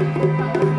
Música